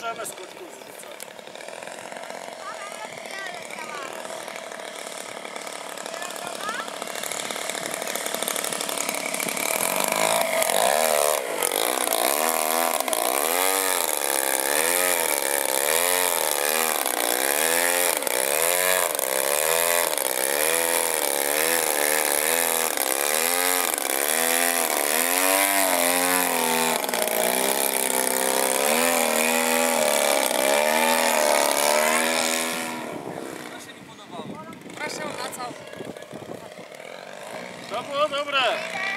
możemy skutku zrzucać. Vamos, vamos, Brad!